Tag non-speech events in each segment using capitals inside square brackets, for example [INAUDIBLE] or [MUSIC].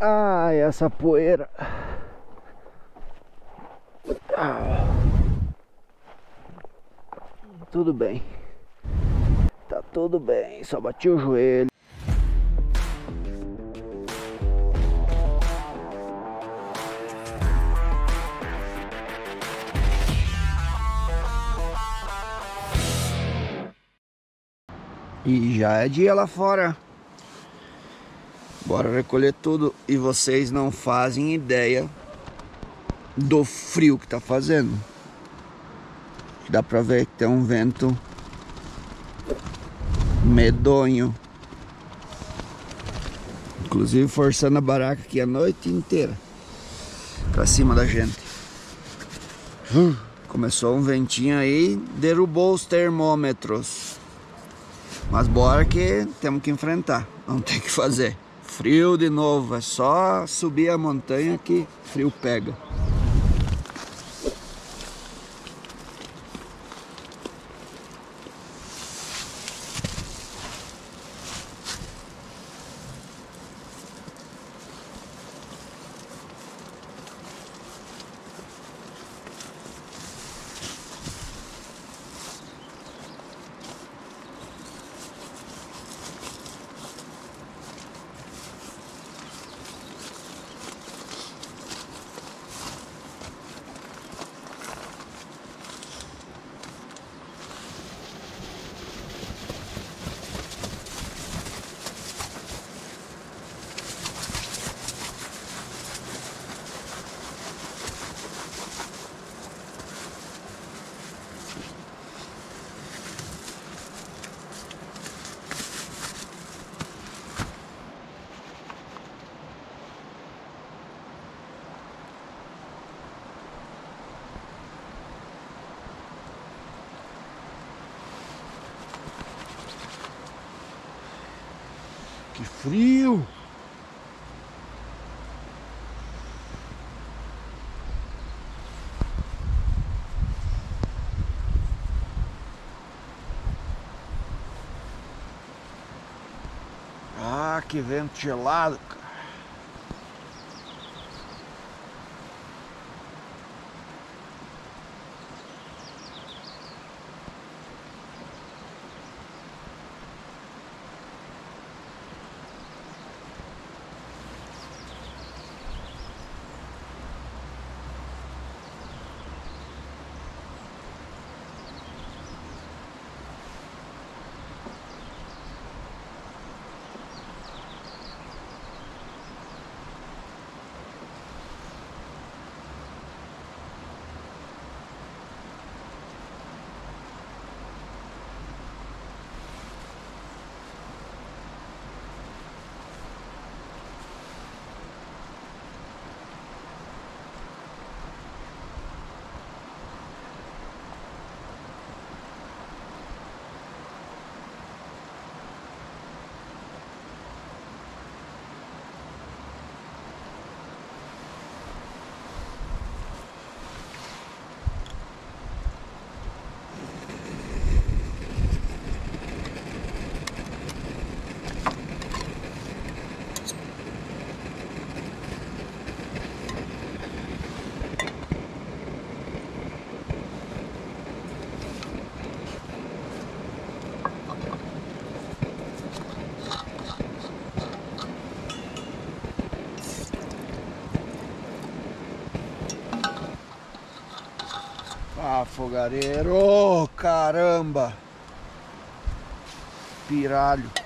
Ai, essa poeira. Ah. Tudo bem. Tá tudo bem, só bati o joelho. E já é dia lá fora. Bora recolher tudo e vocês não fazem ideia do frio que tá fazendo. Dá pra ver que tem um vento medonho. Inclusive forçando a baraca aqui a noite inteira. Pra cima da gente. Começou um ventinho aí, derrubou os termômetros. Mas bora que temos que enfrentar. Não tem que fazer. Frio de novo, é só subir a montanha que frio pega. Que frio! Ah, que vento gelado, cara. Fogareiro, caramba! Piralho.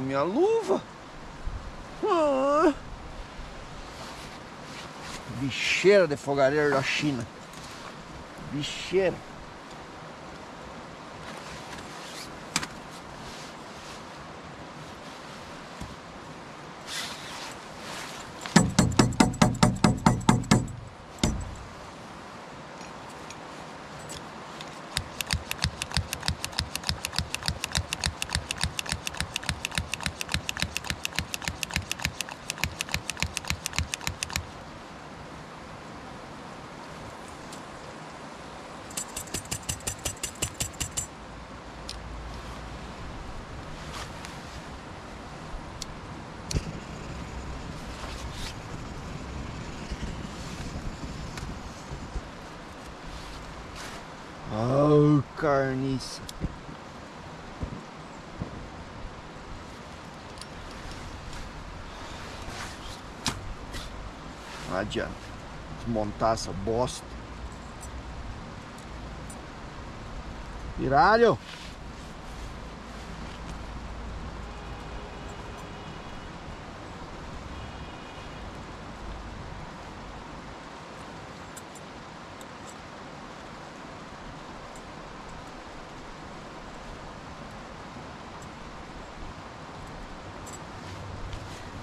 Minha luva. Ah. Bicheira de fogareiro da China. Bicheira. Oh, carniça. Não adianta desmontar essa bosta. Piralho!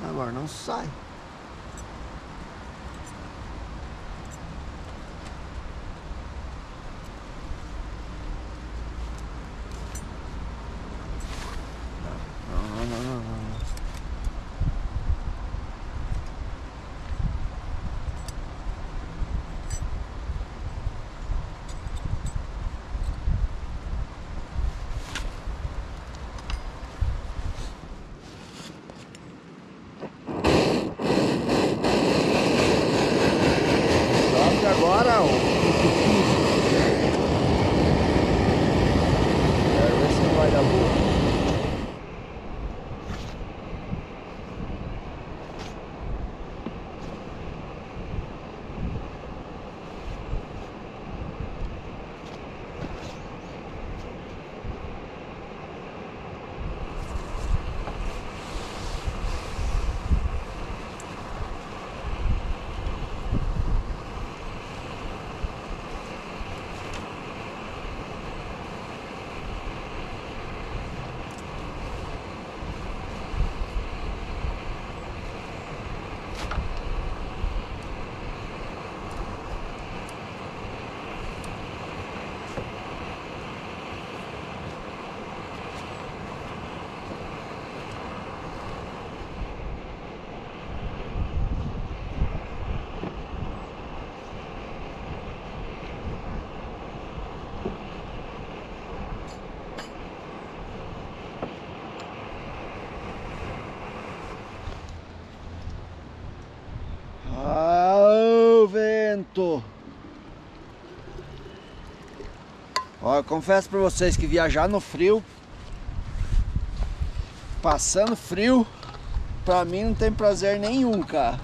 Agora não sai. Ó, eu confesso pra vocês que viajar no frio, passando frio, pra mim não tem prazer nenhum, cara.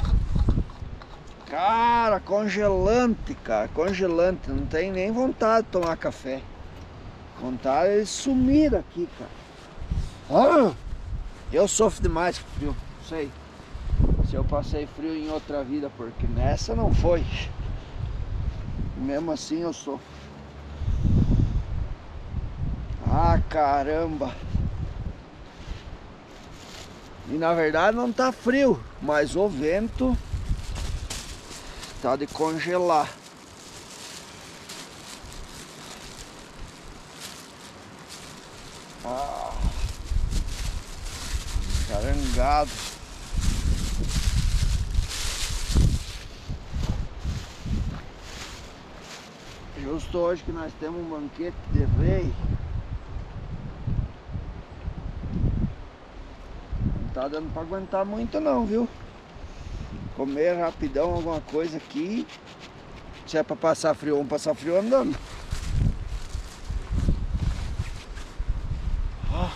Cara, congelante, cara, congelante. Não tem nem vontade de tomar café. Vontade de sumir aqui, cara. Ah, eu sofro demais com frio, sei se eu passei frio em outra vida, porque nessa não foi. Mesmo assim eu sofro. Caramba! E na verdade não tá frio, mas o vento tá de congelar. Ah, carangado. Justo hoje que nós temos um banquete de rei. Tá dando pra aguentar muito não, viu? Comer rapidão alguma coisa aqui. Se é pra passar frio, vamos passar frio andando. Ah.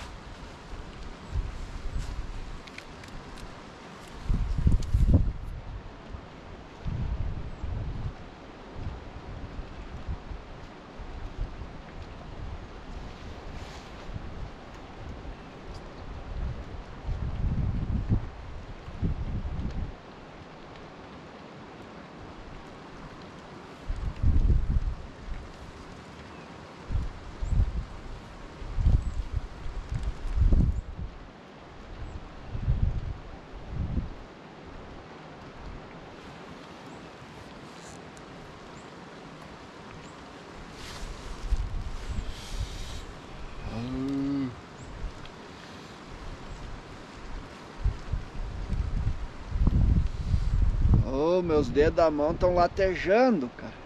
Meus dedos da mão estão latejando, cara.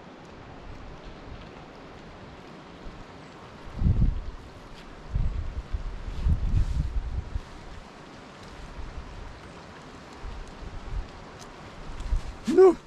No.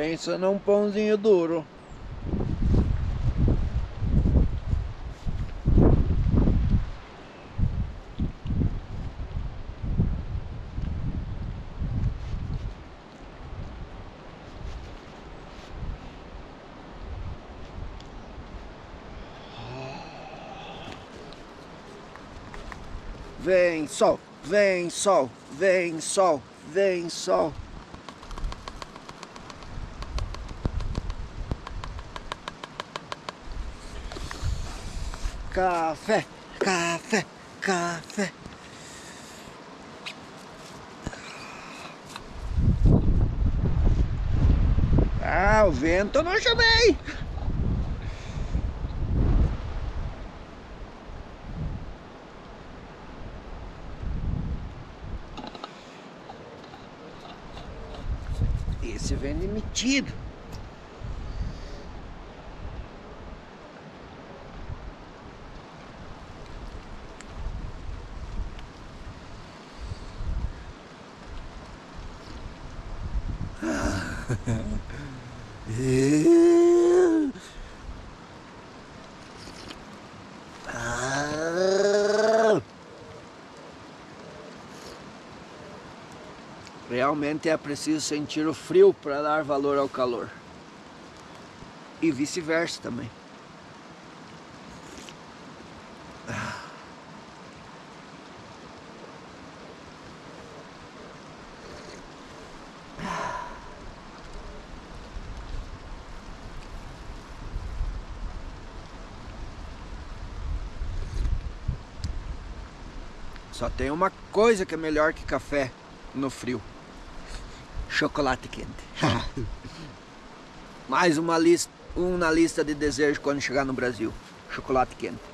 Pensa num pãozinho duro. Vem sol, vem sol, vem sol, vem sol. Café, café, café. Ah, o vento não chamei. Esse vem demitido. Realmente é preciso sentir o frio para dar valor ao calor. E vice-versa também. Só tem uma coisa que é melhor que café no frio. Chocolate quente. [LAUGHS] Mais uma lista, um na lista de desejos quando chegar no Brasil. Chocolate quente.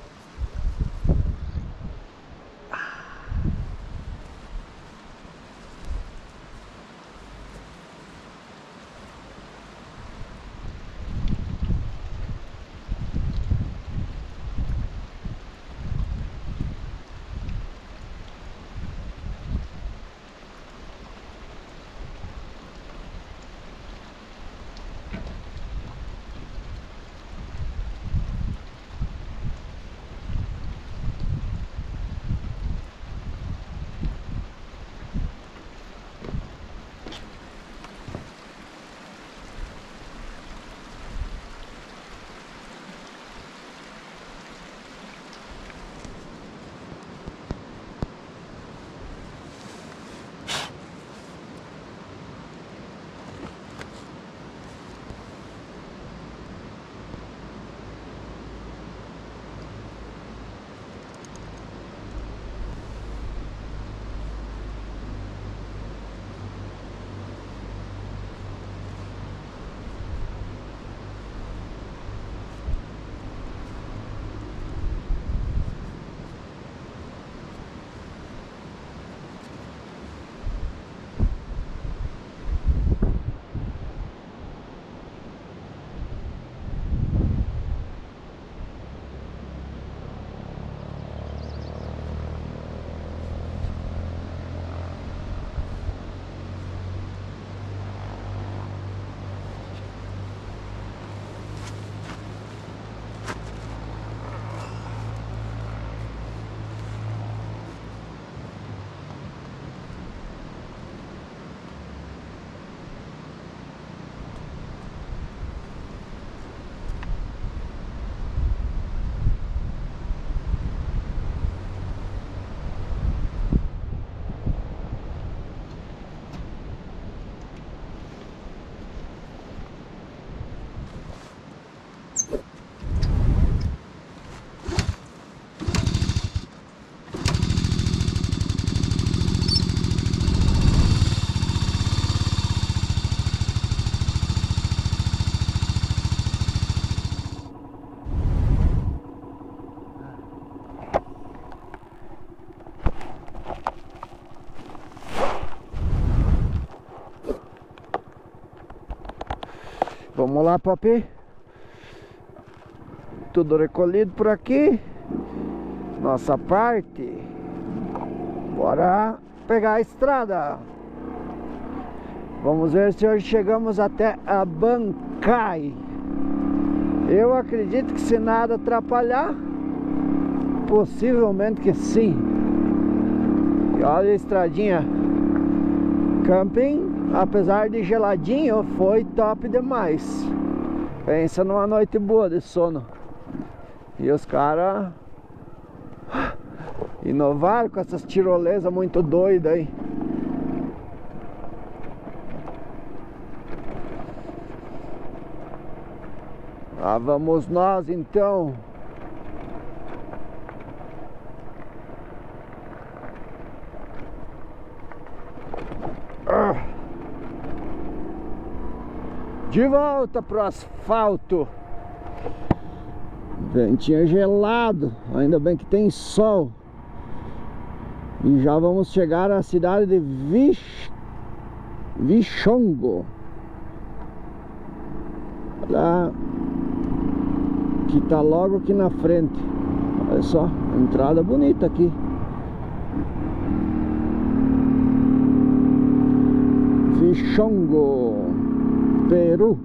Vamos lá, papi. Tudo recolhido por aqui. Nossa parte. Bora pegar a estrada. Vamos ver se hoje chegamos até a Bancai. Eu acredito que se nada atrapalhar, possivelmente que sim. E olha a estradinha. Camping, apesar de geladinho, foi top demais. Pensa numa noite boa de sono. E os caras [GASPS] inovaram com essas tirolesas muito doidas aí. Lá vamos nós então. Ah. De volta pro asfalto. Ventinho gelado, ainda bem que tem sol. E já vamos chegar à cidade de Vich... Vichongo. Olha que tá logo aqui na frente. Olha só, entrada bonita aqui. Vichongo, Peru.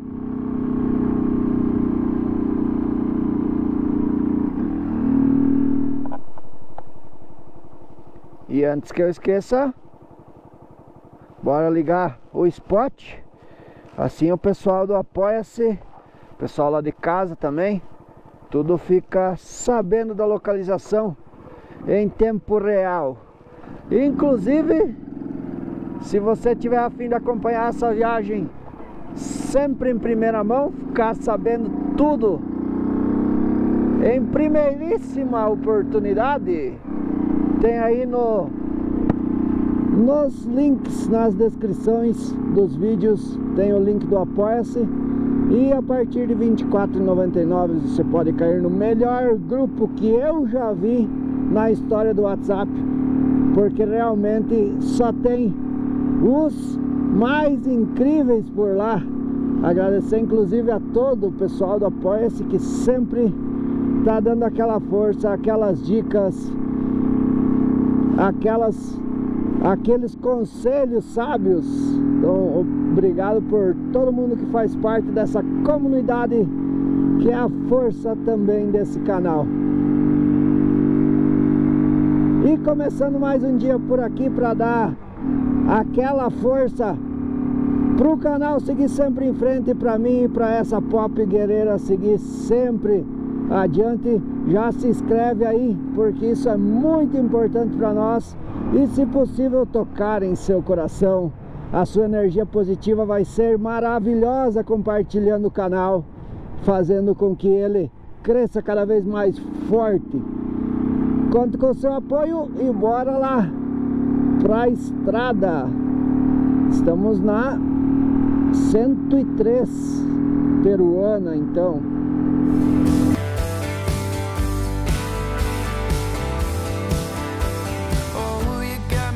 E antes que eu esqueça, bora ligar o spot. Assim o pessoal do Apoia-se, pessoal lá de casa também, tudo fica sabendo da localização em tempo real. Inclusive, se você tiver a fim de acompanhar essa viagem sempre em primeira mão, ficar sabendo tudo. Em primeiríssima oportunidade, tem aí no nos links nas descrições dos vídeos tem o link do Apoia-se. E a partir de R$ 24,99 você pode cair no melhor grupo que eu já vi na história do WhatsApp porque realmente só tem os mais incríveis por lá agradecer inclusive a todo o pessoal do Apoia-se que sempre tá dando aquela força, aquelas dicas aquelas aqueles conselhos sábios. Então, obrigado por todo mundo que faz parte dessa comunidade que é a força também desse canal. E começando mais um dia por aqui para dar aquela força para o canal seguir sempre em frente para mim e para essa pop guerreira seguir sempre adiante. Já se inscreve aí porque isso é muito importante para nós. E se possível tocar em seu coração. A sua energia positiva vai ser maravilhosa compartilhando o canal fazendo com que ele cresça cada vez mais forte. Conto com seu apoio e bora lá pra estrada estamos na 103 peruana então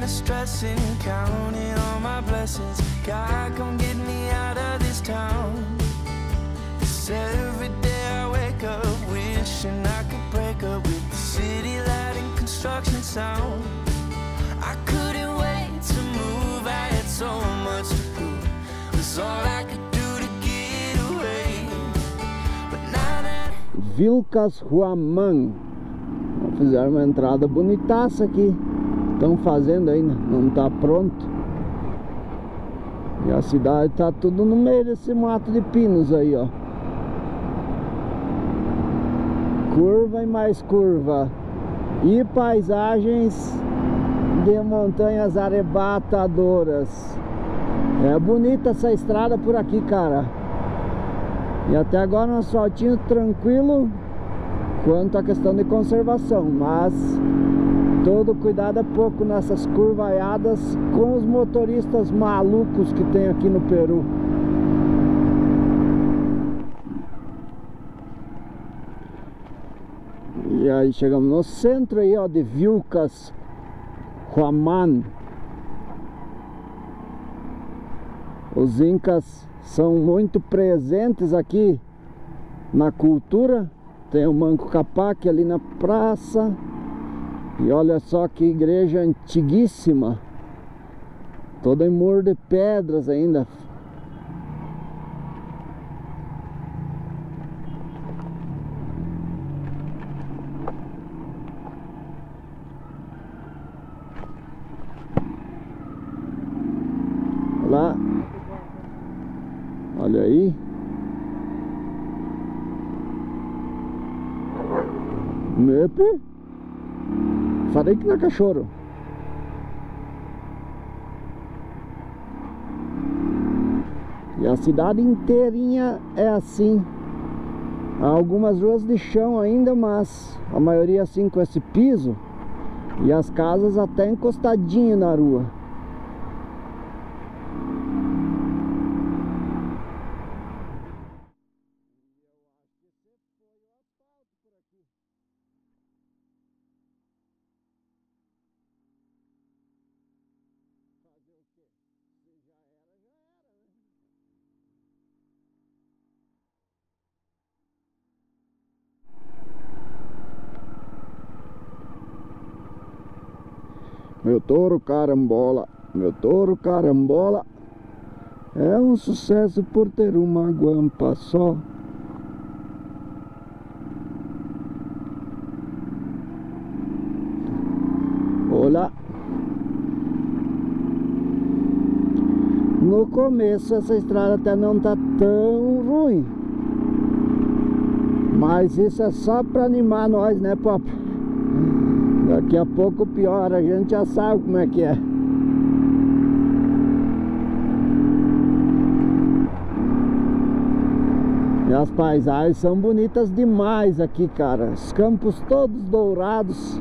stressing, counting all my blessings. God, come get me out of this town. Cause every day I wake up wishing I could break up with the city light and construction sound. I wait to move, I had so much to prove. Was all I could do to get away. But now that. Vilcas Huaman. Fizeram uma entrada bonitaça aqui. Estão fazendo ainda, não está pronto. E a cidade está tudo no meio desse mato de pinos aí, ó. Curva e mais curva. E paisagens de montanhas arrebatadoras. É bonita essa estrada por aqui, cara. E até agora um asfaltinho tranquilo quanto à questão de conservação, mas Todo cuidado é pouco nessas curvaiadas com os motoristas malucos que tem aqui no Peru. E aí chegamos no centro aí, ó, de Vilcas, Huaman. Os incas são muito presentes aqui na cultura. Tem o Manco Capac ali na praça. E olha só que igreja antiguíssima. Toda em muro de pedras ainda. Lá. Olha aí. Mepe. Falei que não é cachorro. E a cidade inteirinha é assim. Há algumas ruas de chão ainda, mas a maioria assim com esse piso. E as casas até encostadinho na rua. Meu touro carambola, meu touro carambola. É um sucesso por ter uma guampa só. Olá. No começo essa estrada até não tá tão ruim. Mas isso é só para animar nós, né, papo? Daqui a pouco pior, a gente já sabe como é que é. E as paisagens são bonitas demais aqui, cara. Os campos todos dourados.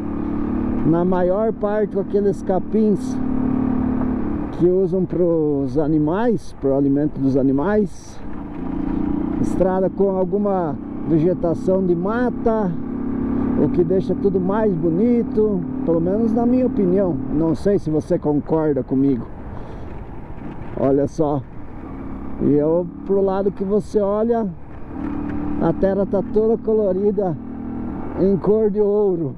Na maior parte com aqueles capins que usam para os animais, para o alimento dos animais. Estrada com alguma vegetação de mata o que deixa tudo mais bonito, pelo menos na minha opinião. Não sei se você concorda comigo. Olha só. E eu pro lado que você olha, a terra tá toda colorida em cor de ouro.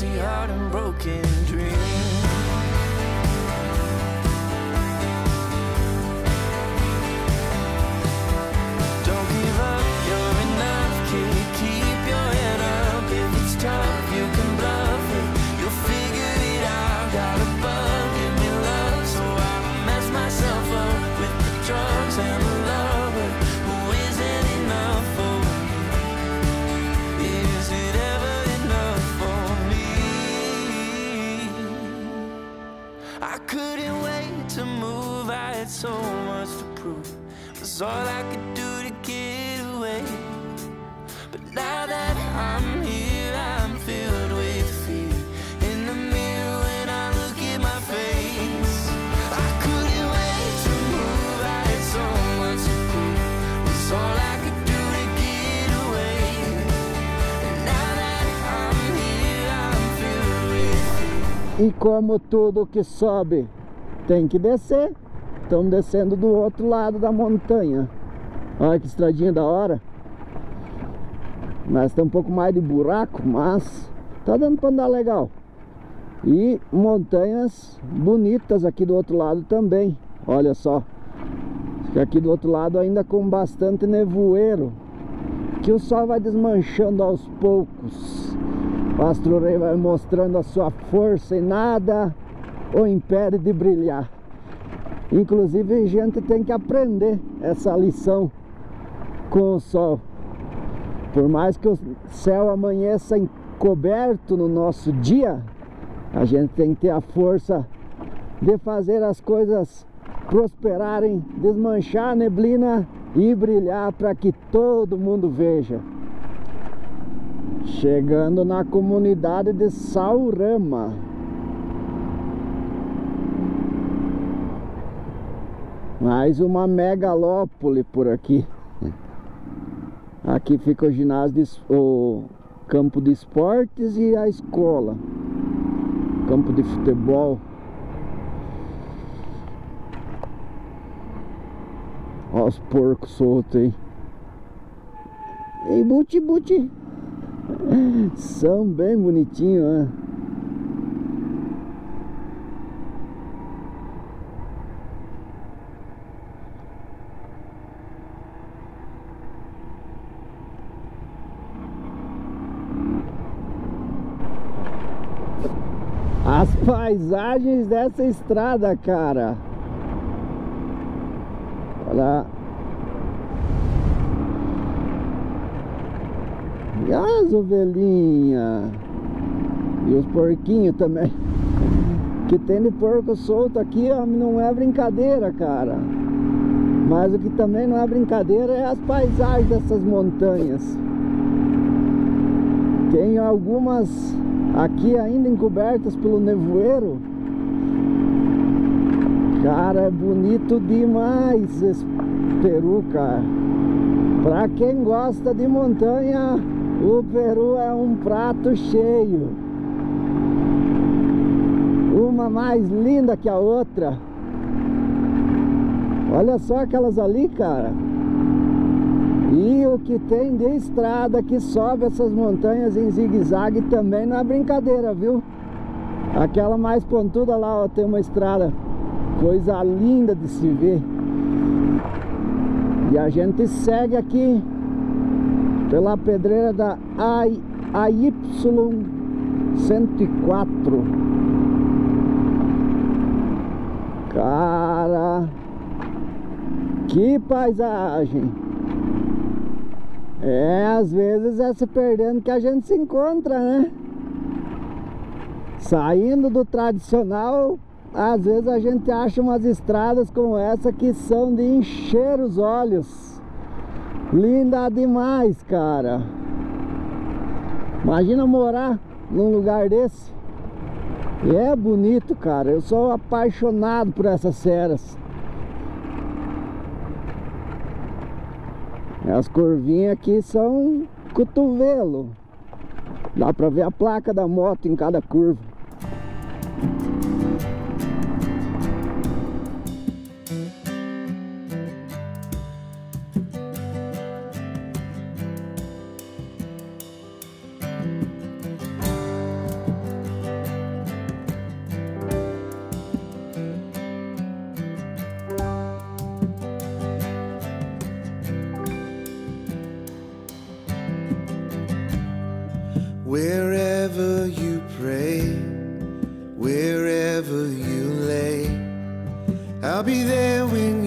Heart and broken all I could do to get away. But now that I'm here, I'm filled with fear. In the mirror, when I look at my face, I couldn't wait to move. I had so much to. It's all I. E como tudo que sobe tem que descer. Estamos descendo do outro lado da montanha. Olha que estradinha da hora. Mas tem um pouco mais de buraco, mas tá dando para andar legal. E montanhas bonitas aqui do outro lado também. Olha só. Aqui do outro lado ainda com bastante nevoeiro. Que o sol vai desmanchando aos poucos. O Astro Rei vai mostrando a sua força e nada o impede de brilhar. Inclusive a gente tem que aprender essa lição com o sol. Por mais que o céu amanheça encoberto no nosso dia, a gente tem que ter a força de fazer as coisas prosperarem, desmanchar a neblina e brilhar para que todo mundo veja. Chegando na comunidade de Saurama. Mais uma megalópole por aqui. Aqui fica o ginásio, de, o campo de esportes e a escola. Campo de futebol. Olha os porcos soltos aí. E buti buti. São bem bonitinhos, né? As paisagens dessa estrada, cara. Olha E as ovelhinhas E os porquinhos também. [LAUGHS] Que tem de porco solto aqui, ó, não é brincadeira, cara. Mas o que também não é brincadeira é as paisagens dessas montanhas. Tem algumas aqui ainda encobertas pelo nevoeiro Cara, é bonito demais esse Peru, cara Pra quem gosta de montanha o Peru é um prato cheio. Uma mais linda que a outra. Olha só aquelas ali, cara. E o que tem de estrada que sobe essas montanhas em zigue-zague também não é brincadeira, viu? Aquela mais pontuda lá, ó, tem uma estrada. Coisa linda de se ver. E a gente segue aqui pela pedreira da AY 104 Cara Que paisagem É, às vezes é se perdendo que a gente se encontra, né? Saindo do tradicional Às vezes a gente acha umas estradas como essa que são de encher os olhos Linda demais, cara. Imagina morar num lugar desse. E é bonito, cara. Eu sou apaixonado por essas serras. As curvinhas aqui são cotovelo. Dá pra ver a placa da moto em cada curva. Wherever you lay, I'll be there when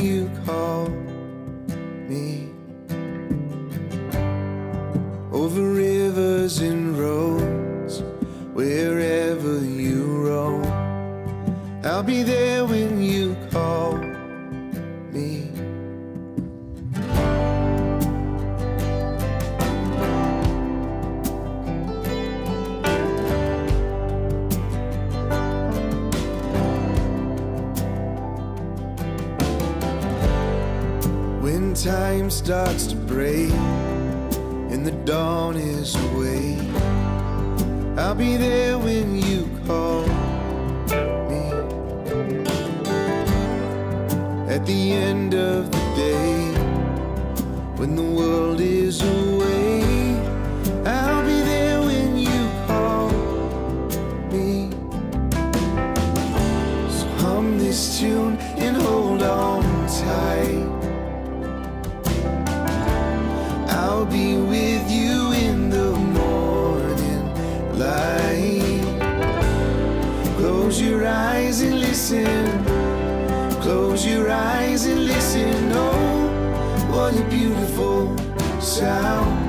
Close your eyes and listen. Oh, what a beautiful sound.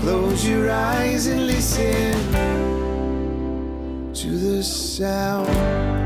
Close your eyes and listen to the sound.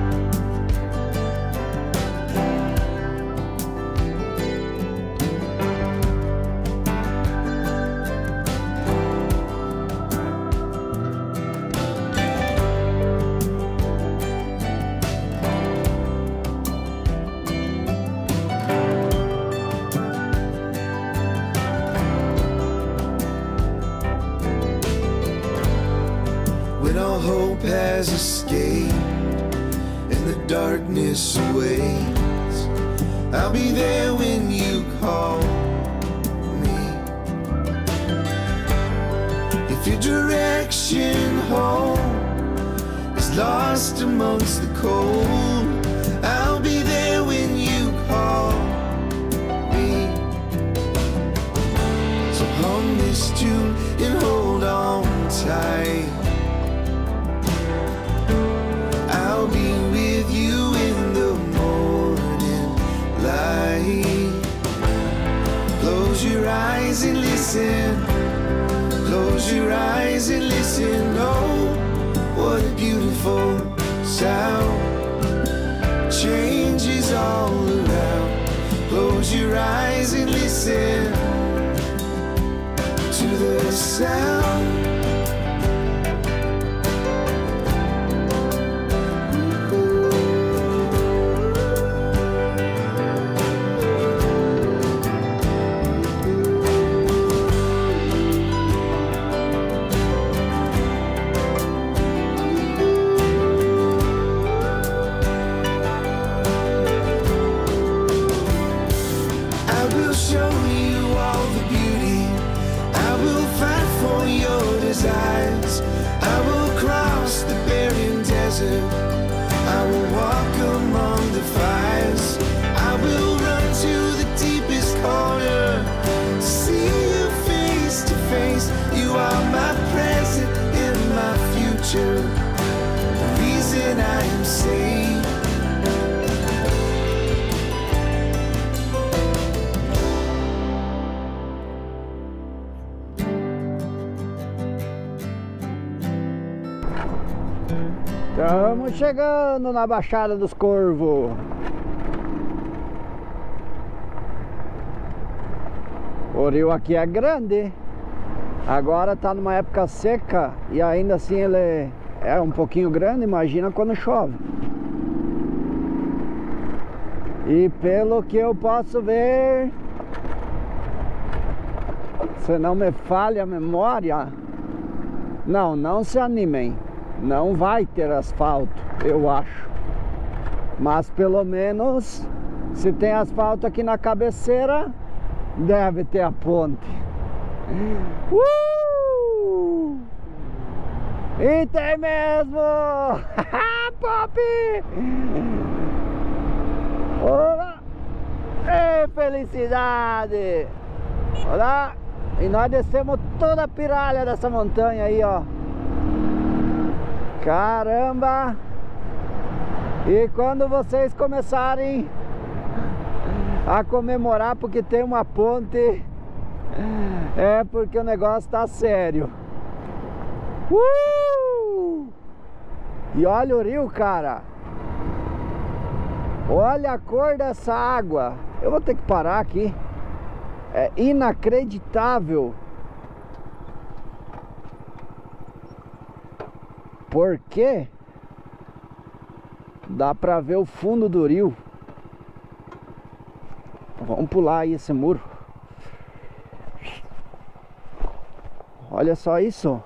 Close your eyes and listen. Close your eyes and listen. Oh, what a beautiful sound. Changes all around. Close your eyes and listen to the sound. Estamos chegando na Baixada dos Corvos. O rio aqui é grande. Agora tá numa época seca e ainda assim ele é um pouquinho grande, imagina quando chove. E pelo que eu posso ver, se não me falha a memória, não, não se animem. Não vai ter asfalto, eu acho. Mas pelo menos, se tem asfalto aqui na cabeceira, deve ter a ponte. Uh! E tem mesmo! [LAUGHS] Pop! Olá! Ei, felicidade! Olá! E nós descemos toda a piralha dessa montanha aí, ó. Caramba! E quando vocês começarem a comemorar porque tem uma ponte, é porque o negócio tá sério. Uh! E olha o rio, cara. Olha a cor dessa água. Eu vou ter que parar aqui. É inacreditável. Porque dá pra ver o fundo do rio. Vamos pular aí esse muro. Olha só isso.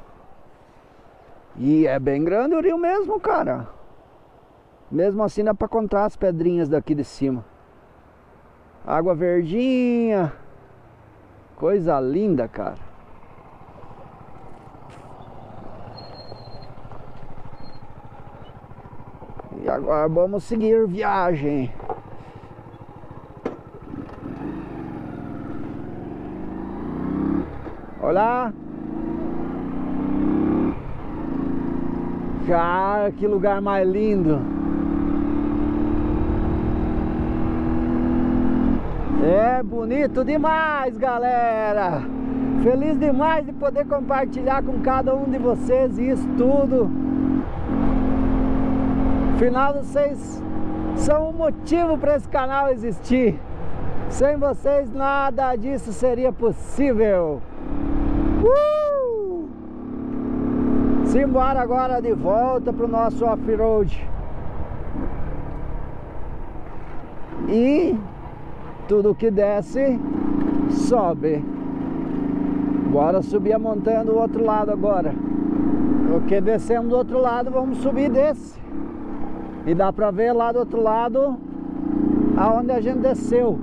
E é bem grande o rio mesmo, cara. Mesmo assim dá pra contar as pedrinhas daqui de cima. Água verdinha. Coisa linda, cara. E agora vamos seguir viagem. Olá. Cara, que lugar mais lindo. É bonito demais, galera. Feliz demais de poder compartilhar com cada um de vocês isso tudo. Afinal, vocês são o motivo para esse canal existir. Sem vocês, nada disso seria possível. Uh! Simbora agora de volta para o nosso off-road. E tudo que desce, sobe. Bora subir a montanha do outro lado agora. Porque descemos do outro lado, vamos subir desse. E dá pra ver lá do outro lado aonde a gente desceu.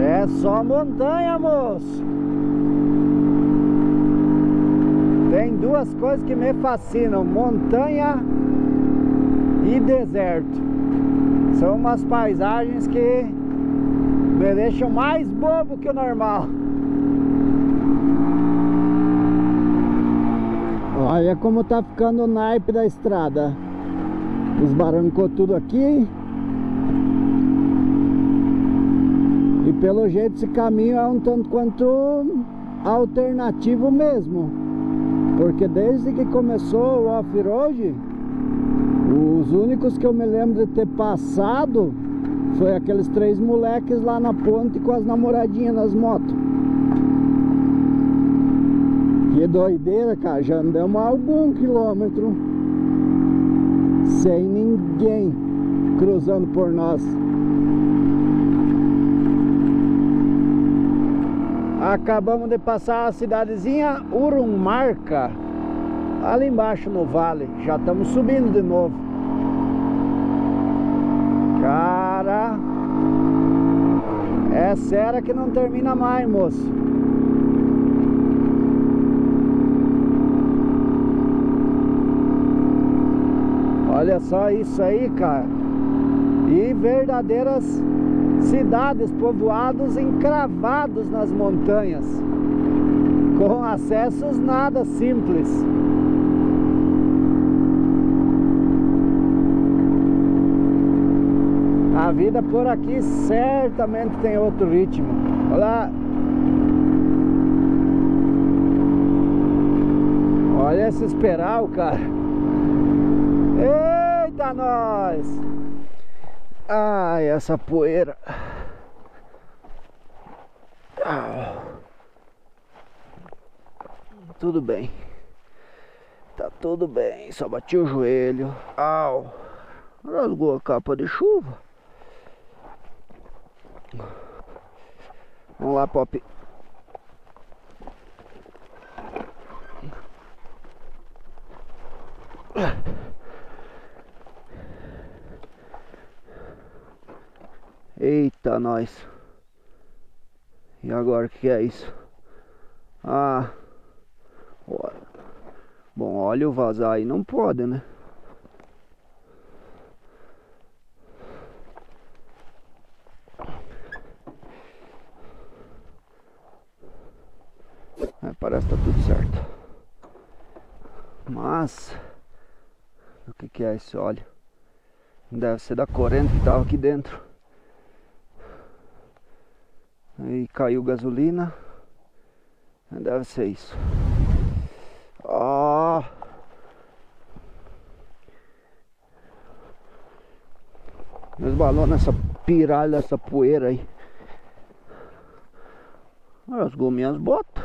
É só montanha, moço. Tem duas coisas que me fascinam: montanha e deserto. São umas paisagens que me deixam mais bobo que o normal. Olha como tá ficando o naipe da estrada. Esbarancou tudo aqui. E pelo jeito esse caminho é um tanto quanto alternativo mesmo. Porque desde que começou o off-road, os únicos que eu me lembro de ter passado foi aqueles três moleques lá na ponte com as namoradinhas nas motos. Doideira, cara. Já andamos algum quilômetro sem ninguém cruzando por nós. Acabamos de passar a cidadezinha Urummarca, ali embaixo no vale. Já estamos subindo de novo. Cara, é sério que não termina mais, moço. Olha só isso aí, cara. E verdadeiras cidades, povoados encravados nas montanhas, com acessos nada simples. A vida por aqui certamente tem outro ritmo. Olha Olha esse esperal, cara. Nós! Ai, essa poeira. Ah. Tudo bem. Tá tudo bem. Só bati o joelho. Au. Rasgou a capa de chuva. Vamos lá, Pop. Eita, nós. E agora o que é isso? Ah. Bom, olha vazar aí não pode, né? É, parece que tá tudo certo. Mas o que, que é esse óleo? Deve ser da corrente que tava aqui dentro. Aí caiu gasolina. Deve ser isso. Ah. Meus balões nessa piralha, essa poeira aí. Rasgou minhas botas.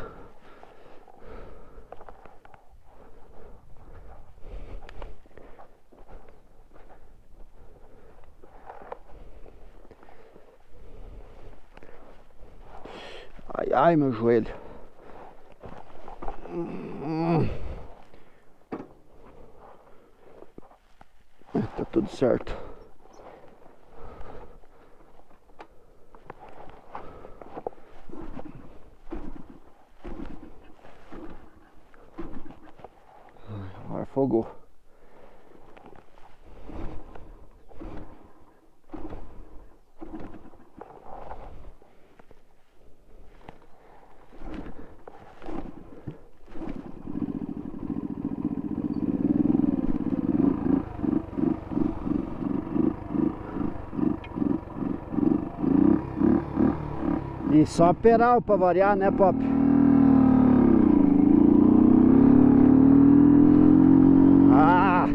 Ai, ai, meu joelho. Tá tudo certo. Agora afogou. E só peral pra variar, né, Pop? Ah!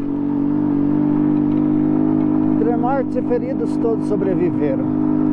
Entre mortos e feridos, todos sobreviveram.